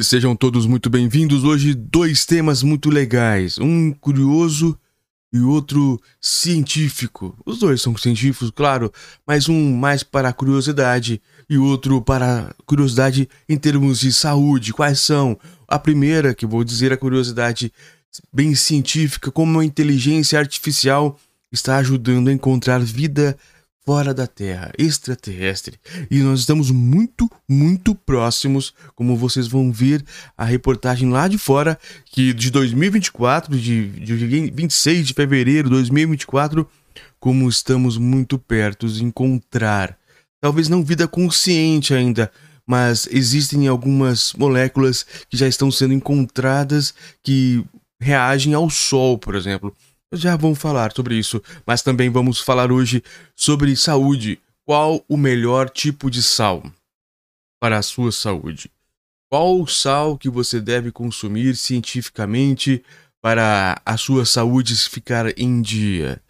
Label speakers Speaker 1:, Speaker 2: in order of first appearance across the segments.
Speaker 1: Sejam todos muito bem-vindos. Hoje, dois temas muito legais: um curioso e outro científico. Os dois são científicos, claro, mas um mais para a curiosidade e outro para curiosidade em termos de saúde. Quais são? A primeira, que vou dizer, a curiosidade bem científica, como a inteligência artificial está ajudando a encontrar vida fora da Terra, extraterrestre. E nós estamos muito, muito próximos, como vocês vão ver a reportagem lá de fora, que de 2024, de, de 26 de fevereiro de 2024, como estamos muito perto de encontrar. Talvez não vida consciente ainda, mas existem algumas moléculas que já estão sendo encontradas que reagem ao Sol, por exemplo. Já vamos falar sobre isso, mas também vamos falar hoje sobre saúde. Qual o melhor tipo de sal para a sua saúde? Qual o sal que você deve consumir cientificamente para a sua saúde ficar em dia?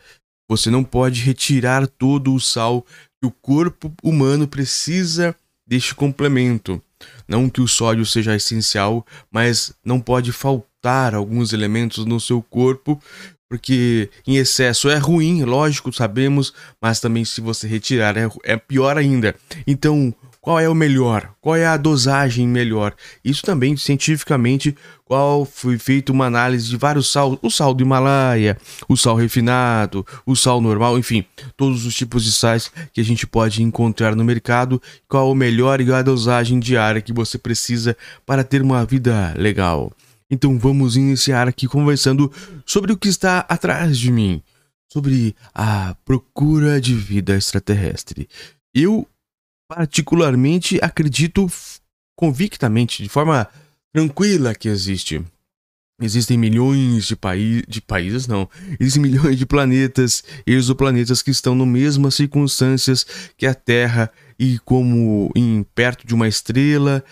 Speaker 1: Você não pode retirar todo o sal que o corpo humano precisa deste complemento. Não que o sódio seja essencial, mas não pode faltar alguns elementos no seu corpo porque em excesso é ruim, lógico, sabemos, mas também se você retirar é, é, pior ainda. Então, qual é o melhor? Qual é a dosagem melhor? Isso também cientificamente, qual foi feita uma análise de vários sal, o sal do Himalaia, o sal refinado, o sal normal, enfim, todos os tipos de sais que a gente pode encontrar no mercado, qual o melhor e a dosagem diária que você precisa para ter uma vida legal. Então vamos iniciar aqui conversando sobre o que está atrás de mim, sobre a procura de vida extraterrestre. Eu, particularmente, acredito convictamente, de forma tranquila, que existe. Existem milhões de, paí de países, não. Existem milhões de planetas, exoplanetas que estão nas mesmas circunstâncias que a Terra e como em perto de uma estrela,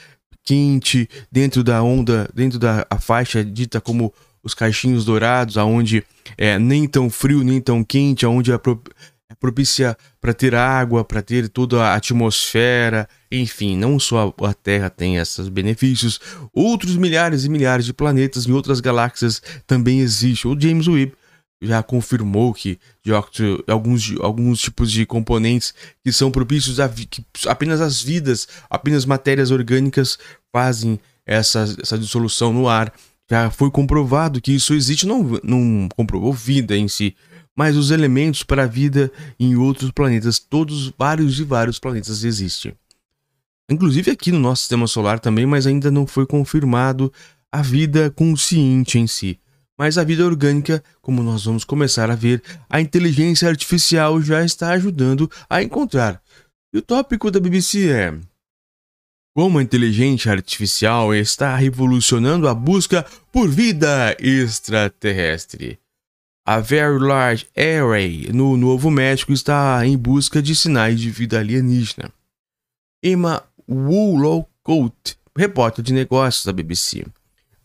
Speaker 1: quente, dentro da onda, dentro da faixa dita como os caixinhos dourados, aonde é nem tão frio nem tão quente, aonde é, é propícia para ter água, para ter toda a atmosfera, enfim, não só a Terra tem esses benefícios, outros milhares e milhares de planetas em outras galáxias também existem. O James Webb já confirmou que dióxido, alguns, alguns tipos de componentes que são propícios a que apenas as vidas, apenas matérias orgânicas fazem essa, essa dissolução no ar. Já foi comprovado que isso existe, não, não comprovou vida em si, mas os elementos para a vida em outros planetas, todos, vários e vários planetas existem. Inclusive aqui no nosso sistema solar também, mas ainda não foi confirmado a vida consciente em si. Mas a vida orgânica, como nós vamos começar a ver, a inteligência artificial já está ajudando a encontrar. E o tópico da BBC é: Como a inteligência artificial está revolucionando a busca por vida extraterrestre. A Very Large Array no Novo México está em busca de sinais de vida alienígena. Emma Woolcote, repórter de negócios da BBC.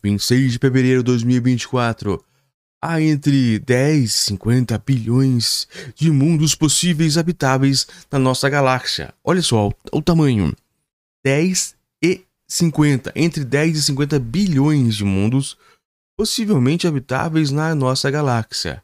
Speaker 1: 26 de fevereiro de 2024, há entre 10 e 50 bilhões de mundos possíveis habitáveis na nossa galáxia. Olha só o, tamanho: 10 e 50, entre 10 e 50 bilhões de mundos possivelmente habitáveis na nossa galáxia.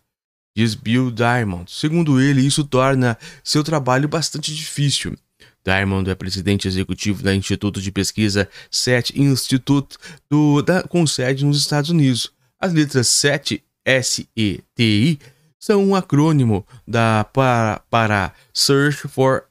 Speaker 1: Diz Bill Diamond. Segundo ele, isso torna seu trabalho bastante difícil Diamond é presidente executivo da Instituto de Pesquisa SET Institute, do, da, com sede nos Estados Unidos. As letras SET, S-E-T-I, são um acrônimo da, para, para Search for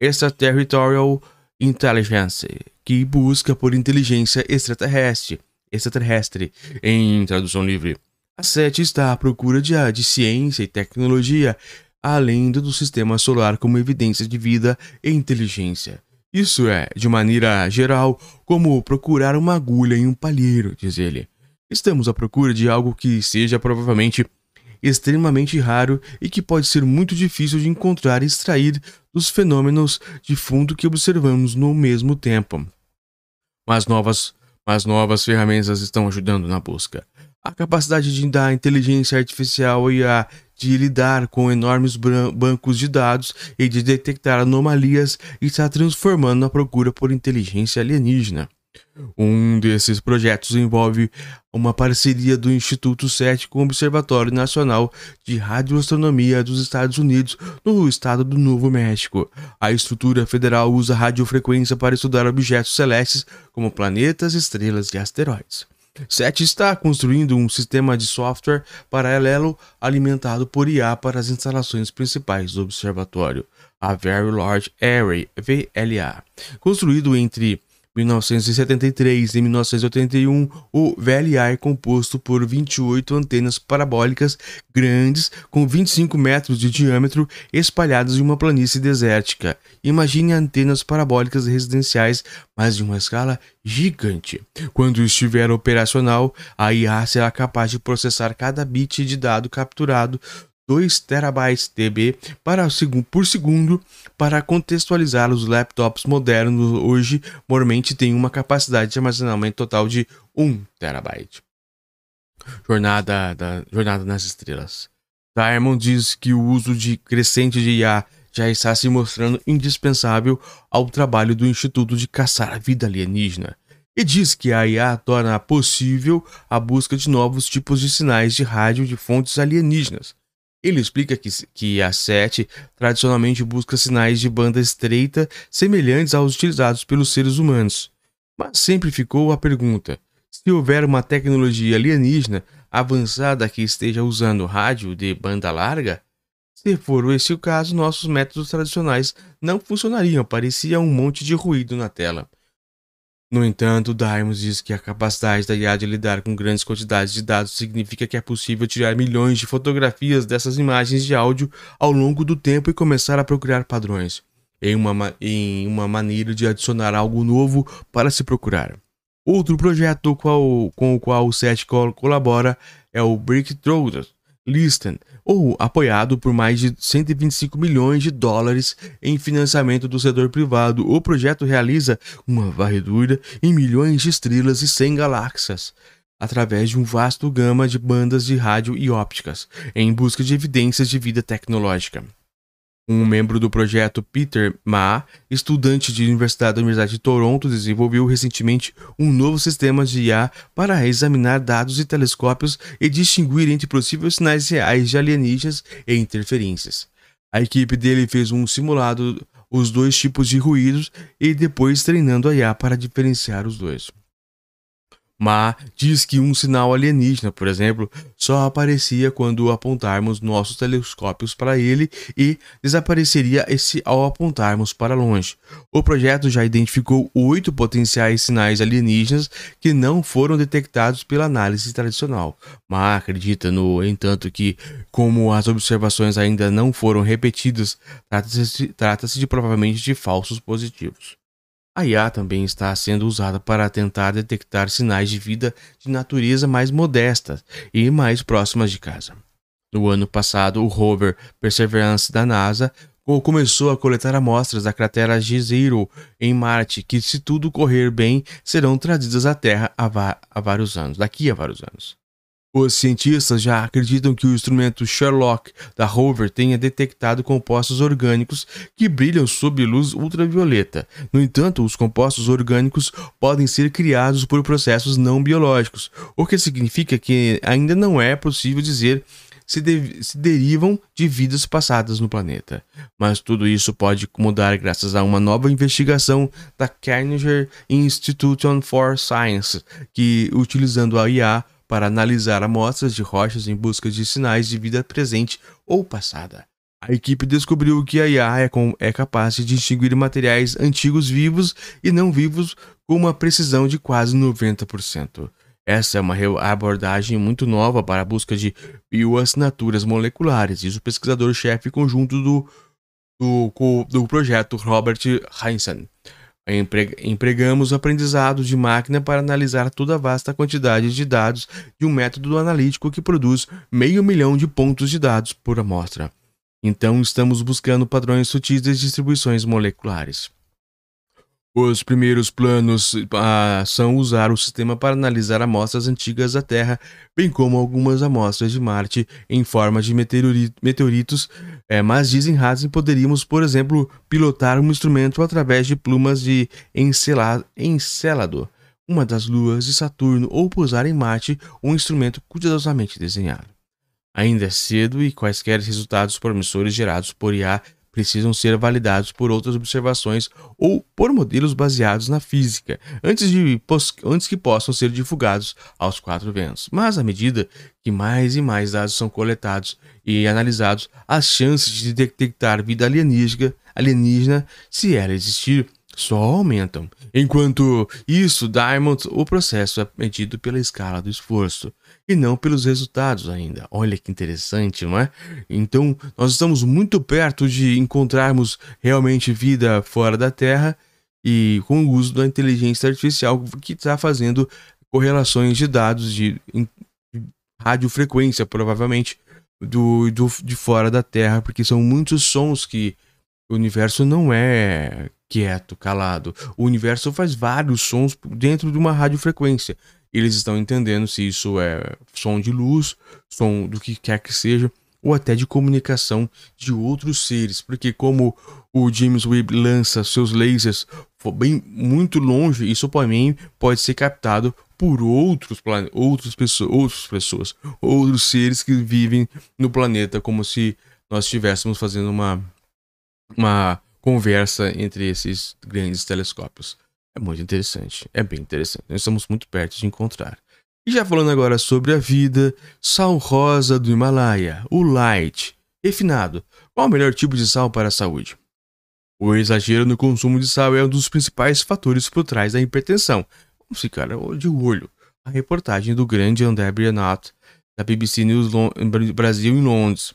Speaker 1: Extraterritorial Intelligence, que busca por inteligência extraterrestre, extraterrestre em tradução livre. A SET está à procura de, de ciência e tecnologia além do sistema solar como evidência de vida e inteligência. Isso é, de maneira geral, como procurar uma agulha em um palheiro, diz ele. Estamos à procura de algo que seja provavelmente extremamente raro e que pode ser muito difícil de encontrar e extrair dos fenômenos de fundo que observamos no mesmo tempo. Mas novas, mas novas ferramentas estão ajudando na busca. A capacidade de, da inteligência artificial e a de lidar com enormes bancos de dados e de detectar anomalias está transformando a procura por inteligência alienígena. Um desses projetos envolve uma parceria do Instituto SET com o Observatório Nacional de Radioastronomia dos Estados Unidos, no estado do Novo México. A estrutura federal usa radiofrequência para estudar objetos celestes como planetas, estrelas e asteroides. SET está construindo um sistema de software paralelo alimentado por IA para as instalações principais do observatório, a Very Large Array VLA, construído entre 1973 e 1981, o VLA é composto por 28 antenas parabólicas grandes com 25 metros de diâmetro espalhadas em uma planície desértica. Imagine antenas parabólicas residenciais, mas de uma escala gigante. Quando estiver operacional, a IA será capaz de processar cada bit de dado capturado 2 terabytes TB para, por segundo para contextualizar os laptops modernos hoje normalmente têm uma capacidade de armazenamento total de 1 terabyte. Jornada, da, jornada nas estrelas. Diamond diz que o uso de crescente de IA já está se mostrando indispensável ao trabalho do Instituto de Caçar a Vida Alienígena e diz que a IA torna possível a busca de novos tipos de sinais de rádio de fontes alienígenas, ele explica que, que a SET tradicionalmente busca sinais de banda estreita semelhantes aos utilizados pelos seres humanos. Mas sempre ficou a pergunta: se houver uma tecnologia alienígena avançada que esteja usando rádio de banda larga? Se for esse o caso, nossos métodos tradicionais não funcionariam, parecia um monte de ruído na tela. No entanto, Diamond diz que a capacidade da IA de lidar com grandes quantidades de dados significa que é possível tirar milhões de fotografias dessas imagens de áudio ao longo do tempo e começar a procurar padrões, em uma, em uma maneira de adicionar algo novo para se procurar. Outro projeto qual, com o qual o SET colabora é o Breakthrough Listen, ou apoiado por mais de 125 milhões de dólares em financiamento do setor privado. O projeto realiza uma varredura em milhões de estrelas e 100 galáxias através de um vasto gama de bandas de rádio e ópticas, em busca de evidências de vida tecnológica. Um membro do projeto, Peter Ma, estudante de Universidade da Universidade de Toronto, desenvolveu recentemente um novo sistema de IA para examinar dados de telescópios e distinguir entre possíveis sinais reais de alienígenas e interferências. A equipe dele fez um simulado os dois tipos de ruídos e depois treinando a IA para diferenciar os dois. Ma diz que um sinal alienígena, por exemplo, só aparecia quando apontarmos nossos telescópios para ele e desapareceria esse ao apontarmos para longe. O projeto já identificou oito potenciais sinais alienígenas que não foram detectados pela análise tradicional. Ma acredita, no entanto, que, como as observações ainda não foram repetidas, trata-se trata de provavelmente de falsos positivos. A IA também está sendo usada para tentar detectar sinais de vida de natureza mais modesta e mais próximas de casa. No ano passado, o rover Perseverance da NASA começou a coletar amostras da cratera G0 em Marte, que, se tudo correr bem, serão trazidas à Terra há, vários anos, daqui a vários anos. Os cientistas já acreditam que o instrumento Sherlock da rover tenha detectado compostos orgânicos que brilham sob luz ultravioleta. No entanto, os compostos orgânicos podem ser criados por processos não biológicos, o que significa que ainda não é possível dizer se, de se, derivam de vidas passadas no planeta. Mas tudo isso pode mudar graças a uma nova investigação da Carnegie Institution for Science, que, utilizando a IA, para analisar amostras de rochas em busca de sinais de vida presente ou passada. A equipe descobriu que a IA é, é capaz de distinguir materiais antigos vivos e não vivos com uma precisão de quase 90%. Essa é uma abordagem muito nova para a busca de bioassinaturas moleculares, diz o pesquisador-chefe conjunto do, do, do projeto Robert Heinzen. Empregamos o aprendizado de máquina para analisar toda a vasta quantidade de dados de um método analítico que produz meio milhão de pontos de dados por amostra. Então, estamos buscando padrões sutis de distribuições moleculares. Os primeiros planos ah, são usar o sistema para analisar amostras antigas da Terra, bem como algumas amostras de Marte em forma de meteoritos, é, mas dizem Hazen poderíamos, por exemplo, pilotar um instrumento através de plumas de encelado uma das luas de Saturno ou pousar em Marte um instrumento cuidadosamente desenhado. Ainda é cedo e quaisquer resultados promissores gerados por IA precisam ser validados por outras observações ou por modelos baseados na física, antes, de, antes que possam ser divulgados aos quatro ventos. Mas à medida que mais e mais dados são coletados e analisados, as chances de detectar vida alienígena, alienígena se ela existir, só aumentam. Enquanto isso, Diamond, o processo é medido pela escala do esforço e não pelos resultados ainda. Olha que interessante, não é? Então, nós estamos muito perto de encontrarmos realmente vida fora da Terra e com o uso da inteligência artificial que está fazendo correlações de dados de, de radiofrequência, provavelmente, do, do, de fora da Terra, porque são muitos sons que o universo não é quieto, calado. O universo faz vários sons dentro de uma radiofrequência. Eles estão entendendo se isso é som de luz, som do que quer que seja, ou até de comunicação de outros seres, porque como o James Webb lança seus lasers bem muito longe, isso também pode ser captado por outros outras pessoas, outras pessoas, outros seres que vivem no planeta, como se nós estivéssemos fazendo uma uma conversa entre esses grandes telescópios. É muito interessante, é bem interessante. Nós estamos muito perto de encontrar. E já falando agora sobre a vida, sal rosa do Himalaia, o light, refinado. Qual o melhor tipo de sal para a saúde? O exagero no consumo de sal é um dos principais fatores por trás da hipertensão. Vamos ficar de olho. A reportagem do grande André Brianot, da BBC News Brasil em Londres,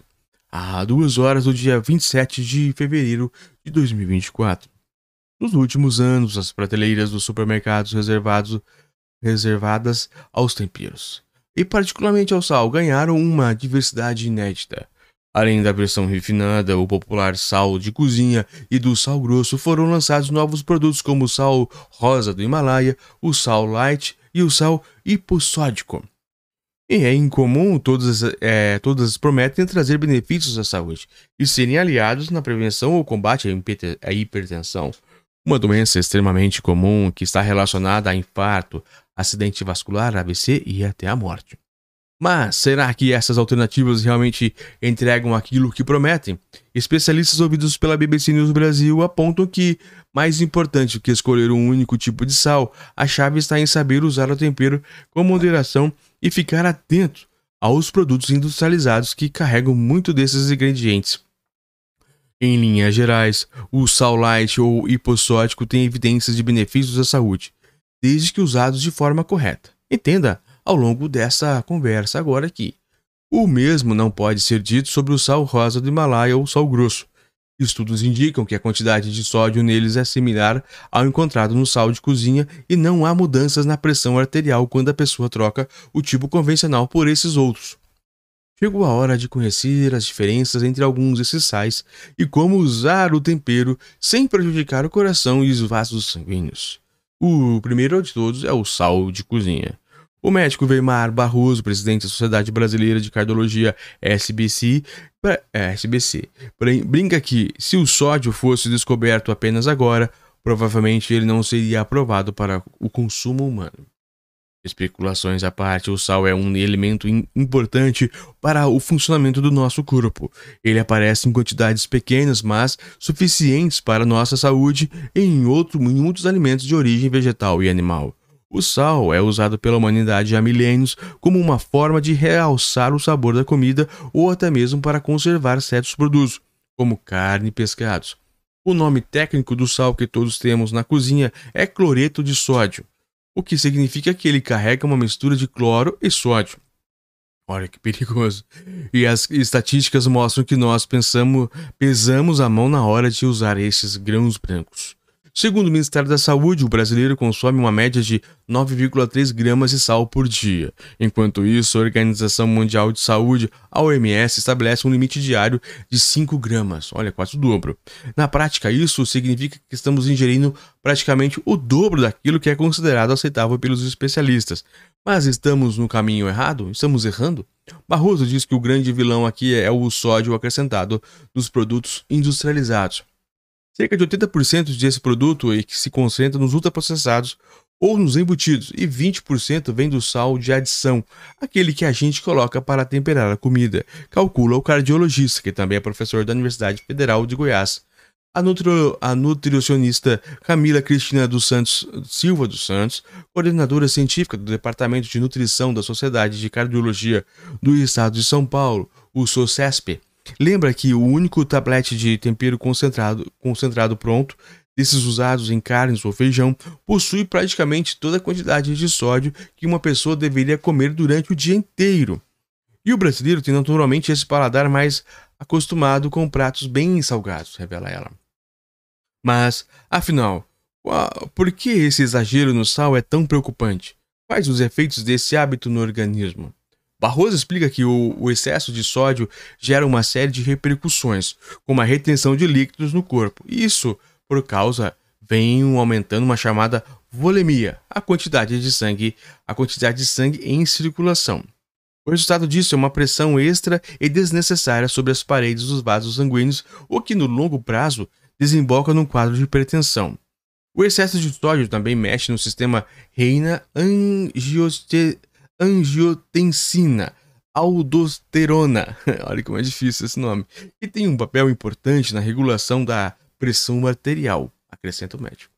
Speaker 1: a duas horas do dia 27 de fevereiro de 2024. Nos últimos anos, as prateleiras dos supermercados reservados, reservadas aos temperos, e particularmente ao sal, ganharam uma diversidade inédita. Além da versão refinada, o popular sal de cozinha e do sal grosso, foram lançados novos produtos como o sal rosa do Himalaia, o sal light e o sal hipossódico. E é incomum, todas, é, todas prometem trazer benefícios à saúde e serem aliados na prevenção ou combate à hipertensão, uma doença extremamente comum que está relacionada a infarto, acidente vascular, AVC e até a morte. Mas será que essas alternativas realmente entregam aquilo que prometem? Especialistas ouvidos pela BBC News Brasil apontam que, mais importante que escolher um único tipo de sal, a chave está em saber usar o tempero com moderação e ficar atento aos produtos industrializados que carregam muito desses ingredientes. Em linhas gerais, o sal light ou hipossódico tem evidências de benefícios à saúde, desde que usados de forma correta. Entenda ao longo dessa conversa agora aqui. O mesmo não pode ser dito sobre o sal rosa do Himalaia ou sal grosso. Estudos indicam que a quantidade de sódio neles é similar ao encontrado no sal de cozinha e não há mudanças na pressão arterial quando a pessoa troca o tipo convencional por esses outros. Chegou a hora de conhecer as diferenças entre alguns desses sais e como usar o tempero sem prejudicar o coração e os vasos sanguíneos. O primeiro de todos é o sal de cozinha. O médico Weimar Barroso, presidente da Sociedade Brasileira de Cardiologia SBC, é, SBC, brinca que se o sódio fosse descoberto apenas agora, provavelmente ele não seria aprovado para o consumo humano. Especulações à parte, o sal é um elemento importante para o funcionamento do nosso corpo. Ele aparece em quantidades pequenas, mas suficientes para nossa saúde em, outro, em muitos alimentos de origem vegetal e animal. O sal é usado pela humanidade há milênios como uma forma de realçar o sabor da comida ou até mesmo para conservar certos produtos, como carne e pescados. O nome técnico do sal que todos temos na cozinha é cloreto de sódio, o que significa que ele carrega uma mistura de cloro e sódio. Olha que perigoso. E as estatísticas mostram que nós pensamos, pesamos a mão na hora de usar esses grãos brancos. Segundo o Ministério da Saúde, o brasileiro consome uma média de 9,3 gramas de sal por dia. Enquanto isso, a Organização Mundial de Saúde, a OMS, estabelece um limite diário de 5 gramas. Olha, quase o dobro. Na prática, isso significa que estamos ingerindo praticamente o dobro daquilo que é considerado aceitável pelos especialistas. Mas estamos no caminho errado? Estamos errando? Barroso diz que o grande vilão aqui é o sódio acrescentado nos produtos industrializados. Cerca de 80% desse produto é que se concentra nos ultraprocessados ou nos embutidos, e 20% vem do sal de adição, aquele que a gente coloca para temperar a comida, calcula o cardiologista, que também é professor da Universidade Federal de Goiás. A, nutri a, nutricionista Camila Cristina dos Santos Silva dos Santos, coordenadora científica do Departamento de Nutrição da Sociedade de Cardiologia do Estado de São Paulo, o SOCESP, lembra que o único tablete de tempero concentrado, concentrado pronto, desses usados em carnes ou feijão, possui praticamente toda a quantidade de sódio que uma pessoa deveria comer durante o dia inteiro. E o brasileiro tem naturalmente esse paladar mais acostumado com pratos bem salgados, revela ela. Mas, afinal, por que esse exagero no sal é tão preocupante? Quais os efeitos desse hábito no organismo? Barroso explica que o, o, excesso de sódio gera uma série de repercussões, como a retenção de líquidos no corpo. Isso, por causa, vem aumentando uma chamada volemia, a quantidade de sangue, a quantidade de sangue em circulação. O resultado disso é uma pressão extra e desnecessária sobre as paredes dos vasos sanguíneos, o que no longo prazo desemboca num quadro de hipertensão. O excesso de sódio também mexe no sistema reina angiotensina, aldosterona, olha como é difícil esse nome, e tem um papel importante na regulação da pressão arterial, acrescenta o médico.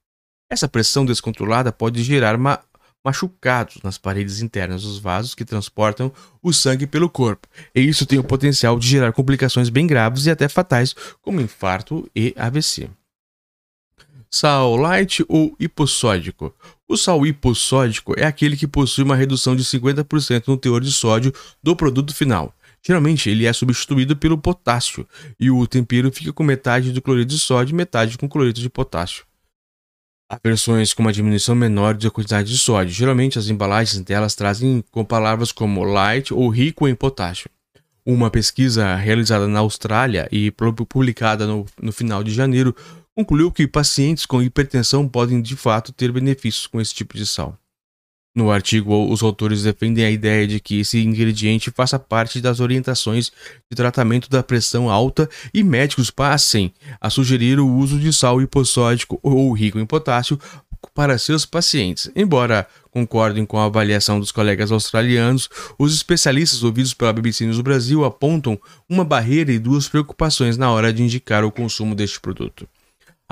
Speaker 1: Essa pressão descontrolada pode gerar ma machucados nas paredes internas dos vasos que transportam o sangue pelo corpo, e isso tem o potencial de gerar complicações bem graves e até fatais, como infarto e AVC. Sal light ou hipossódico? O sal hipossódico é aquele que possui uma redução de 50% no teor de sódio do produto final. Geralmente ele é substituído pelo potássio e o tempero fica com metade do cloreto de sódio e metade com cloreto de potássio. Há versões com uma diminuição menor da quantidade de sódio. Geralmente as embalagens delas trazem com palavras como light ou rico em potássio. Uma pesquisa realizada na Austrália e publicada no, no final de janeiro concluiu que pacientes com hipertensão podem de fato ter benefícios com esse tipo de sal. No artigo, os autores defendem a ideia de que esse ingrediente faça parte das orientações de tratamento da pressão alta e médicos passem a sugerir o uso de sal hipossódico ou rico em potássio para seus pacientes. Embora concordem com a avaliação dos colegas australianos, os especialistas ouvidos pela BBC News Brasil apontam uma barreira e duas preocupações na hora de indicar o consumo deste produto.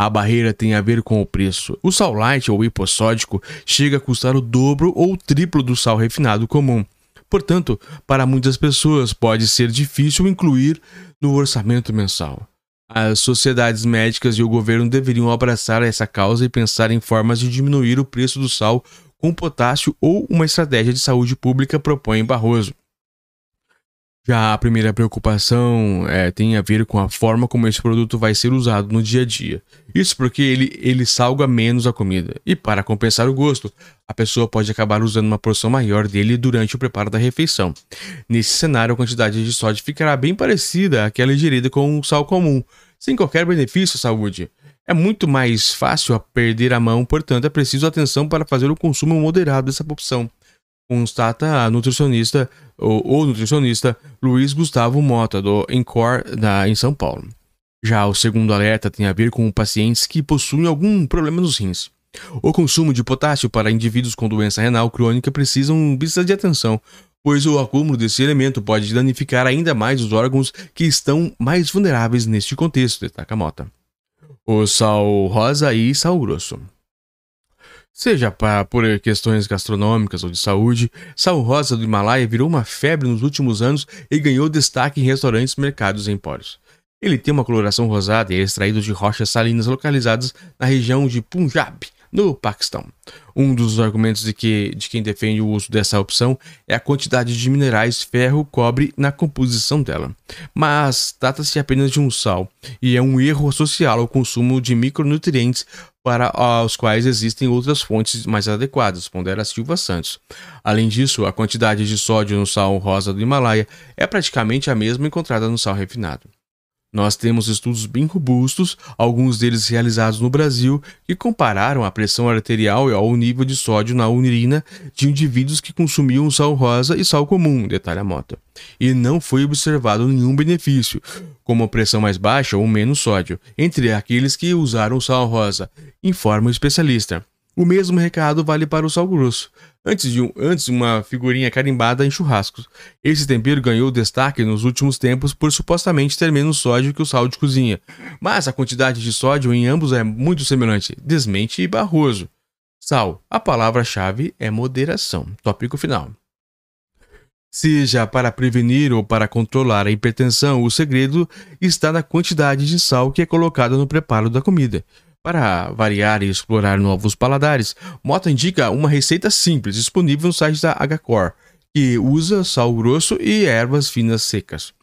Speaker 1: A barreira tem a ver com o preço. O sal light ou hipossódico chega a custar o dobro ou o triplo do sal refinado comum. Portanto, para muitas pessoas pode ser difícil incluir no orçamento mensal. As sociedades médicas e o governo deveriam abraçar essa causa e pensar em formas de diminuir o preço do sal com potássio ou uma estratégia de saúde pública propõe Barroso. Já a primeira preocupação é, tem a ver com a forma como esse produto vai ser usado no dia a dia. Isso porque ele, ele salga menos a comida. E para compensar o gosto, a pessoa pode acabar usando uma porção maior dele durante o preparo da refeição. Nesse cenário, a quantidade de sódio ficará bem parecida àquela ingerida com o sal comum, sem qualquer benefício à saúde. É muito mais fácil a perder a mão, portanto, é preciso atenção para fazer o consumo moderado dessa opção constata a nutricionista ou, nutricionista Luiz Gustavo Mota, do Encore da, em São Paulo. Já o segundo alerta tem a ver com pacientes que possuem algum problema nos rins. O consumo de potássio para indivíduos com doença renal crônica precisam, precisa de atenção, pois o acúmulo desse elemento pode danificar ainda mais os órgãos que estão mais vulneráveis neste contexto, destaca Mota. O sal rosa e sal grosso. Seja pra, por questões gastronômicas ou de saúde, sal rosa do Himalaia virou uma febre nos últimos anos e ganhou destaque em restaurantes, mercados e empórios. Ele tem uma coloração rosada e é extraído de rochas salinas localizadas na região de Punjab, no Paquistão. Um dos argumentos de, que, de quem defende o uso dessa opção é a quantidade de minerais ferro cobre na composição dela. Mas trata-se apenas de um sal, e é um erro associá-lo ao consumo de micronutrientes para os quais existem outras fontes mais adequadas, pondera Silva Santos. Além disso, a quantidade de sódio no sal rosa do Himalaia é praticamente a mesma encontrada no sal refinado. Nós temos estudos bem robustos, alguns deles realizados no Brasil, que compararam a pressão arterial ao nível de sódio na urina de indivíduos que consumiam sal rosa e sal comum, detalha Mota. E não foi observado nenhum benefício, como pressão mais baixa ou menos sódio, entre aqueles que usaram sal rosa, informa o especialista. O mesmo recado vale para o sal grosso. Antes de um, antes uma figurinha carimbada em churrascos. Esse tempero ganhou destaque nos últimos tempos por supostamente ter menos sódio que o sal de cozinha. Mas a quantidade de sódio em ambos é muito semelhante. Desmente e Barroso. Sal. A palavra-chave é moderação. Tópico final. Seja para prevenir ou para controlar a hipertensão, o segredo está na quantidade de sal que é colocada no preparo da comida. Para variar e explorar novos paladares, Mota indica uma receita simples disponível no site da HCore, que usa sal grosso e ervas finas secas.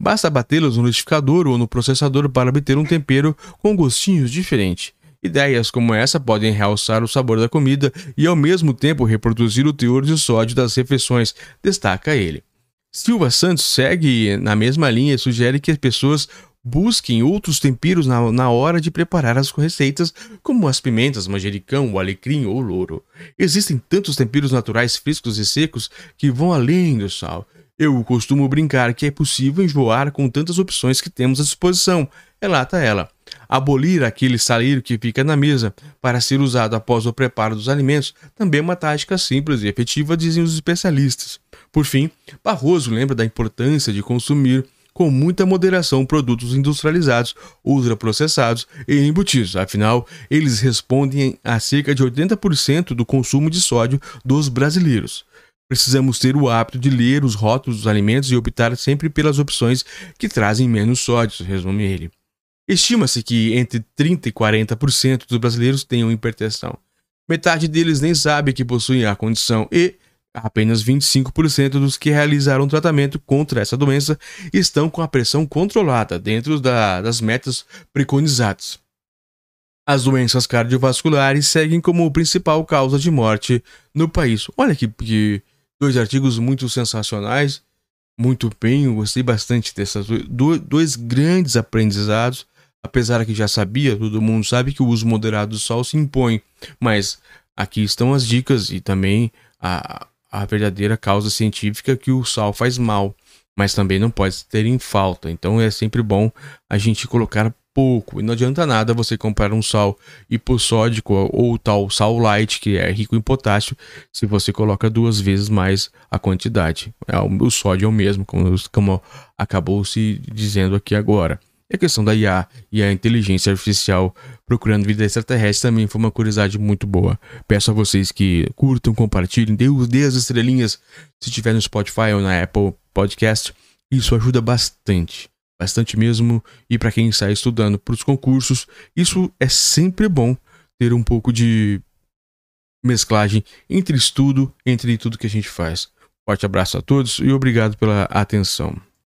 Speaker 1: Basta batê-los no liquidificador ou no processador para obter um tempero com gostinhos diferentes. Ideias como essa podem realçar o sabor da comida e ao mesmo tempo reproduzir o teor de sódio das refeições, destaca ele. Silva Santos segue na mesma linha e sugere que as pessoas busquem outros temperos na, na hora de preparar as receitas, como as pimentas, manjericão, o alecrim ou louro. Existem tantos temperos naturais frescos e secos que vão além do sal. Eu costumo brincar que é possível enjoar com tantas opções que temos à disposição, relata ela. Abolir aquele saleiro que fica na mesa para ser usado após o preparo dos alimentos também é uma tática simples e efetiva, dizem os especialistas. Por fim, Barroso lembra da importância de consumir com muita moderação produtos industrializados, ultraprocessados e embutidos. Afinal, eles respondem a cerca de 80% do consumo de sódio dos brasileiros. Precisamos ter o hábito de ler os rótulos dos alimentos e optar sempre pelas opções que trazem menos sódio, resume ele. Estima-se que entre 30% e 40% dos brasileiros tenham hipertensão. Metade deles nem sabe que possuem a condição e apenas 25% dos que realizaram tratamento contra essa doença estão com a pressão controlada dentro da, das metas preconizadas. As doenças cardiovasculares seguem como principal causa de morte no país. Olha que, que dois artigos muito sensacionais, muito bem, eu gostei bastante desses dois grandes aprendizados Apesar que já sabia, todo mundo sabe que o uso moderado do sol se impõe, mas aqui estão as dicas e também a, a verdadeira causa científica que o sal faz mal, mas também não pode ter em falta. Então é sempre bom a gente colocar pouco. E não adianta nada você comprar um sal hipossódico ou tal sal light, que é rico em potássio, se você coloca duas vezes mais a quantidade. É, o sódio é o mesmo, como, como acabou se dizendo aqui agora. E a questão da IA e a inteligência artificial procurando vida extraterrestre também foi uma curiosidade muito boa. Peço a vocês que curtam, compartilhem, dê, as estrelinhas se tiver no Spotify ou na Apple Podcast. Isso ajuda bastante, bastante mesmo. E para quem está estudando para os concursos, isso é sempre bom ter um pouco de mesclagem entre estudo, entre tudo que a gente faz. Forte abraço a todos e obrigado pela atenção.